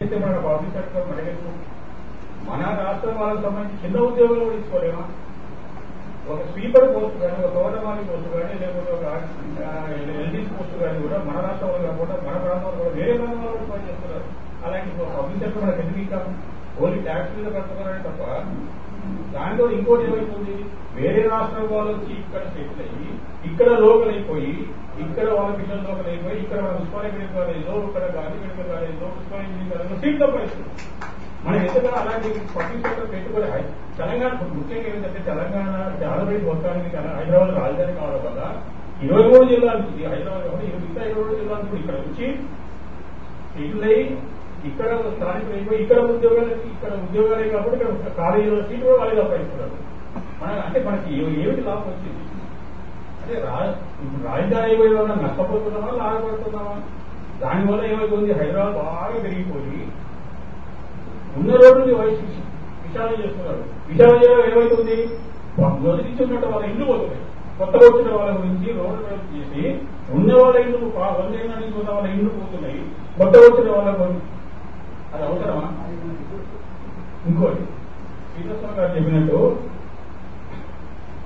అయితే మన బాబు చట్టం మనకెందుకు మన రాష్ట్రం వాళ్ళకి సంబంధించి చిన్న ఉద్యోగాలు కూడా ఇచ్చుకోలేమా ఒక స్వీపర్ పోస్ట్ కానీ ఒక తోటమాలి పోస్ట్ కానీ లేకపోతే ఒక ఎల్డీ పోస్ట్ కానీ కూడా మన రాష్ట్రం వాళ్ళు కాకుండా మన ప్రాంతంలో కూడా వేరే ప్రాంతంలో కూడా పనిచేస్తున్నారు అలాంటి పబ్లిక్ సెక్టర్ మనకు ఎందుకు ఇంకా ఓన్లీ ట్యాక్స్ మీద కట్టుకోవాలని తప్ప దానితో ఇంకోటి ఏమైతుంది వేరే రాష్ట్రం వాళ్ళు వచ్చి ఇక్కడ సెటిల్ అయ్యి ఇక్కడ లోకల్ అయిపోయి ఇక్కడ వాళ్ళ మిషన్ లోకల్ అయిపోయి ఇక్కడ మన ఉస్మానియా మెడికల్ కాలేజ్లో ఇక్కడ గాంధీ మెడికల్ కాలేజ్లో ఉస్మానియా ఇంజనీరింగ్ కాలేజ్లో సీట్ సంపాదిస్తుంది మనం ఎందుకంటే అలాంటి పబ్లిక్ సెక్టర్ పెట్టుబడి తెలంగాణ ముఖ్యంగా ఏంటంటే తెలంగాణ ఆంధ్రప్రదేశ్ మొత్తానికి హైదరాబాద్ రాజధాని కావడం వల్ల ఇరవై మూడు జిల్లాలు ఈ హైదరాబాద్ కాబట్టి మిగతా ఇరవై మూడు జిల్లాలు కూడా ఇక్కడ వచ్చి సీట్లు ఇక్కడ స్థానికులు అయిపోయి ఇక్కడ ఉద్యోగాలు ఇక్కడ ఉద్యోగాలే కాబట్టి ఇక్కడ కాలేజీలో సీట్లు కూడా వాళ్ళు సంపాదిస్తున్నారు మన అంటే మనకి ఏమిటి లాభం వచ్చింది? అంటే రాజధాని అయిపోయి నష్టపోతున్నామా లాభపడుతున్నామా? దానివల్ల ఏమైపోయింది? హైదరాబాద్ బాగా పెరిగిపోయి ఉన్న రోడ్లు వయసు విశాలం చేస్తున్నారు. విశాలం చేయడం ఏమైతుంది? మొదటి ఉన్నట్టు వాళ్ళ ఇల్లు పోతున్నాయి. కొత్త వచ్చిన వాళ్ళ గురించి రోడ్డు మీద చేసి ఉన్న వాళ్ళ ఇల్లు పా- వందేళ్ళ నుంచి ఉన్న వాళ్ళ ఇల్లు పోతున్నాయి. కొత్త వచ్చిన వాళ్ళ గురించి. అది అవసరమా ఇంకోటి. శ్రీకృష్ణ గారు చెప్పినట్టు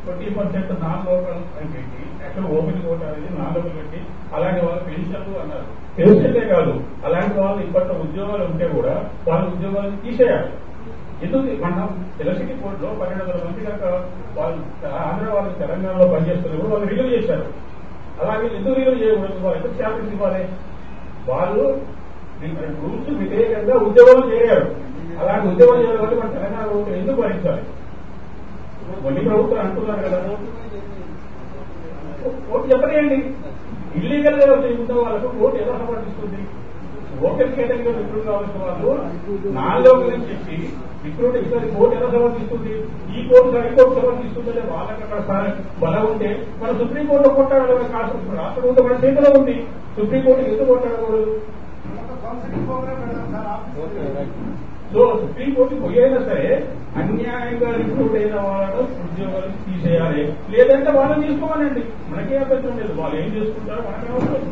ట్వంటీ పర్సెంట్ నాన్ లోకల్ అని పెట్టి ఎక్కడ ఓపెన్ కోట అనేది నాన్ లోకల్ పెట్టి అలాంటి వాళ్ళు పెన్షన్లు అన్నారు. పెన్షన్లే కాదు అలాంటి వాళ్ళు ఇప్పట్లో ఉద్యోగాలు ఉంటే కూడా వాళ్ళ ఉద్యోగాలు తీసేయాలి. ఎందుకు? మన ఎలక్ట్రిసిటీ బోర్డులో పన్నెండు వందల మంది దాకా వాళ్ళు ఆంధ్ర వాళ్ళు తెలంగాణలో పనిచేస్తున్నారు వాళ్ళు రిలీవ్ చేశారు. అలాగే ఎందుకు రిలీవ్ చేయకూడదు? వాళ్ళు ఎందుకు శాలరీస్ ఇవ్వాలి? వాళ్ళు రూల్స్ వ్యతిరేకంగా ఉద్యోగాలు చేయారు అలాంటి ఉద్యోగాలు చేయాలి కాబట్టి మన తెలంగాణ ప్రభుత్వం ఎందుకు భరించాలి? మొండి ప్రభుత్వం అంటున్నారు కదా. ఓటు చెప్పలేండి. ఇల్లీగల్గా ఉన్న వాళ్ళకు ఓటు ఎలా సమర్థిస్తుంది? ఓపెన్ కేటగిరీలో రిక్రూట్ కావాల్సిన వాళ్ళు నాలుగు అని చెప్పి రిక్రూట్ ఇద్దరు ఓటు ఎలా సమర్థిస్తుంది? ఈ కోర్టు హైకోర్టు సమర్థిస్తుందంటే వాళ్ళకి అక్కడ స్థానం బలం ఉంటే మన సుప్రీంకోర్టు కొట్టాడాలి కాదు రాష్ట్ర ప్రభుత్వం మన చేతిలో ఉంది. సుప్రీంకోర్టు ఎందుకు కొట్టాడకూడదు సో సుప్రీంకోర్టు పోయైనా సరే అన్యాయంగా రిక్రూట్ అయిన వాళ్ళను ఉద్యోగాలు తీసేయాలి. లేదంటే వాళ్ళని తీసుకోవాలండి మనకే అభ్యంతరం లేదు. వాళ్ళు ఏం చేసుకుంటారో మనకే అవసరం.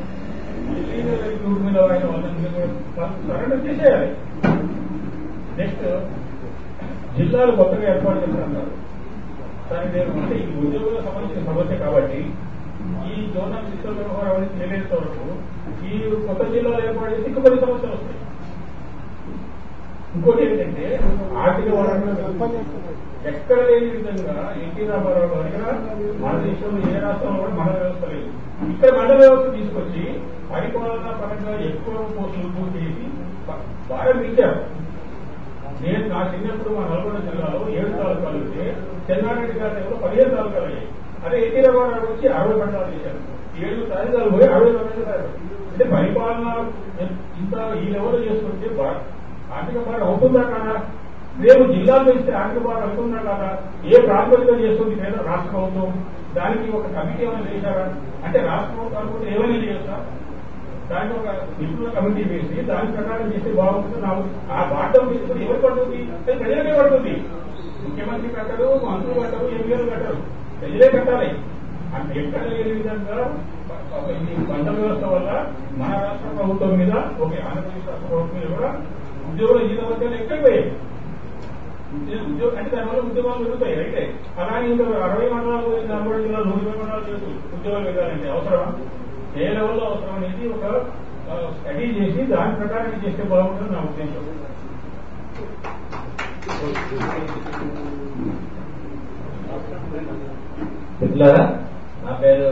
ఇల్లీగల్ రిక్రూట్ మీద అయిన వాళ్ళని సరెండర్ చేసేయాలి. నెక్స్ట్ జిల్లాలు కొత్తగా ఏర్పాటు చేస్తున్నారు దానికి నేను అంటే ఈ ఉద్యోగులకు సంబంధించిన సమస్య కాబట్టి ఈ జోనల్ సిస్టమ్ వ్యవహారం అనేది నెరవేర్చే వరకు ఈ కొత్త జిల్లాలు ఏర్పాటు చేసి ఇంకా కొన్ని సమస్యలు వస్తాయి. ఇంకోటి ఏంటంటే ఆర్థిక వనరులు ఎక్కడ లేని విధంగా ఎన్టీ రామారావు గారి మన దేశంలో ఏ రాష్ట్రంలో కూడా మండల వ్యవస్థ లేదు. ఇక్కడ మండల వ్యవస్థ తీసుకొచ్చి పరిపాలన పరంగా ఎక్కువ పోస్టులు పూర్తి చేసి బాగా పెంచారు నేను నా చిన్నప్పుడు మా నల్గొండ జిల్లాలో ఏడు తాలూకాలు ఉంటే చెన్నారెడ్డి గారి దగ్గర పదిహేను తాలూకాలు అయ్యాయి. అదే ఎన్టీ రామారావు వచ్చి అరవై మండలాలు చేశారు. ఏడు తాలూకాలు పోయి అరవై మండలాలు అంటే పరిపాలన ఇంత ఈ లెవెల్లో చేసుకుంటే బాగా ఆర్థిక భారం అవుతుందా కాదా రేపు జిల్లాలో ఇస్తే ఆర్థిక భారం అవుతుందా కాదా ఏ ప్రాతిపదిక చేస్తుంది కేంద్ర రాష్ట్ర ప్రభుత్వం? దానికి ఒక కమిటీ ఏమైనా చేశారా? అంటే రాష్ట్ర ప్రభుత్వం అనుకుంటే ఏమైనా చేస్తా దానికి ఒక నిపుణుల కమిటీ వేసి దాని ప్రకారం చేస్తే బాగుంటుంది నాకు ఆ బాధ్యం తీసుకుని ఎవరు పడుతుంది? అంటే ప్రజలకే పడుతుంది. ముఖ్యమంత్రి కట్టరు మంత్రులు కట్టరు ఎంపీలు కట్టరు. ప్రజలే కట్టాలి. అంటే ఎక్కడ లేని విధంగా ఈ పంట వ్యవస్థ వల్ల మన రాష్ట్ర ప్రభుత్వం మీద ఓకే ఆంధ్రప్రదేశ్ రాష్ట్ర ప్రభుత్వం మీద కూడా ఉద్యోగుల జీతం వర్గాలు ఎక్కువైపోయాయి ఉద్యోగం అంటే దానివల్ల ఉద్యోగాలు పెరుగుతాయి అయితే అలాగే ఇంకా అరవై మండలాలు నలభై జిల్లాలు నూరు ఇరవై మండలాలు చేస్తూ ఉద్యోగాలు పెరగాలంటే అవసరమా? ఏ లెవెల్లో అవసరం అనేది ఒక స్టడీ చేసి దాని ప్రకారం చేస్తే బాగుంటుంది నా ఉద్దేశం. నా పేరు